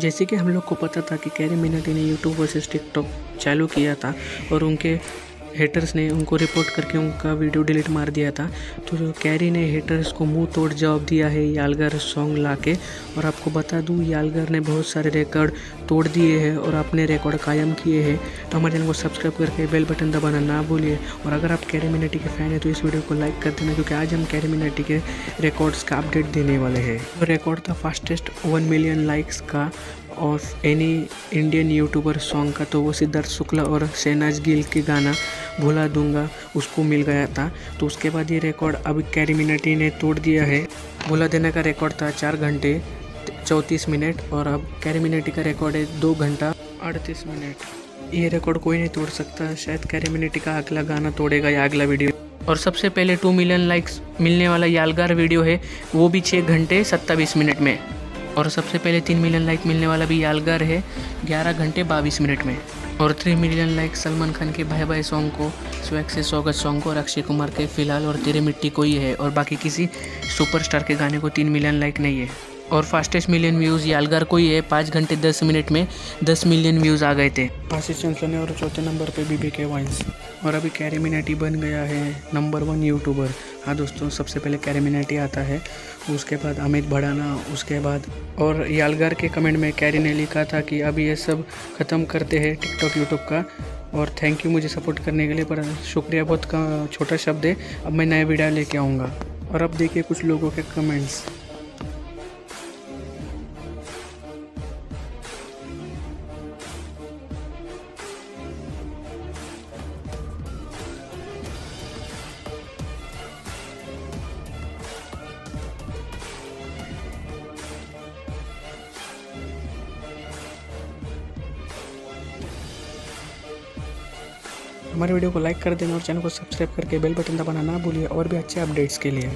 जैसे कि हम लोग को पता था कि कैरी मिनाटी ने यूट्यूब वर्सेस टिकटॉक चालू किया था और उनके हेटर्स ने उनको रिपोर्ट करके उनका वीडियो डिलीट मार दिया था। तो कैरी ने हेटर्स को मुँह तोड़ जवाब दिया है यालगर सॉन्ग ला के और आपको बता दूँ, यालगर ने बहुत सारे रिकॉर्ड तोड़ दिए हैं और अपने रिकॉर्ड कायम किए हैं। तो हमारे चैनल को सब्सक्राइब करके बेल बटन दबाना ना भूलिए। और अगर आप कैरी मिनाटी के फ़ैन हैं तो इस वीडियो को लाइक कर देना, क्योंकि आज हम कैरी मिनाटी के रिकॉर्ड्स का अपडेट देने वाले हैं। रिकॉर्ड था फास्टेस्ट वन मिलियन लाइक्स का of any Indian YouTuber song का तो वो सिद्धार्थ शुक्ला और शहनाज गिल के गाना भुला दूँगा, उसको मिल गया था। तो उसके बाद ये रिकॉर्ड अब कैरी मिनटी ने तोड़ दिया है। भुला देने का रिकॉर्ड था चार घंटे चौंतीस मिनट और अब कैरी मिनटी का रिकॉर्ड है दो घंटा अड़तीस मिनट। ये रिकॉर्ड कोई नहीं तोड़ सकता। शायद कैरी मिनटी का अगला गाना तोड़ेगा या अगला वीडियो और सबसे पहले टू मिलियन लाइक्स मिलने वाला यालगार वीडियो है, वो भी छः घंटे सत्ताईस मिनट में। और सबसे पहले तीन मिलियन लाइक मिलने वाला भी यालगर है, ग्यारह घंटे बाईस मिनट में। और three million like Salman Khan के भाई भाई सॉन्ग को स्वैग से स्वागत सॉन्ग को और अक्षय कुमार के फ़िलहाल और तेरे मिट्टी को ही है, और बाकी किसी सुपरस्टार के गाने को तीन मिलियन लाइक नहीं है। और फास्टेस्ट मिलियन व्यूज़ यालगार को ही है, पाँच घंटे, दस मिनट में दस मिलियन व्यूज़ आ गए थे। आशीष चंचल और चौथे नंबर पे बीबी के वाइंस और अभी कैरी बन गया है नंबर वन यूट्यूबर हाँ दोस्तों, सबसे पहले कैरी आता है, उसके बाद अमित भड़ाना, उसके बाद और यालगार के कमेंट में कैरी ने लिखा था कि अभी ये सब ख़त्म करते हैं टिकटॉक यूट्यूब का। और थैंक यू मुझे सपोर्ट करने के लिए, पर शुक्रिया, बहुत छोटा शब्द है। अब मैं नया वीडियो लेके आऊँगा। और अब देखिए कुछ लोगों के कमेंट्स हमारे वीडियो को लाइक कर देना और चैनल को सब्सक्राइब करके बेल बटन दबाना ना भूलिए और भी अच्छे अपडेट्स के लिए।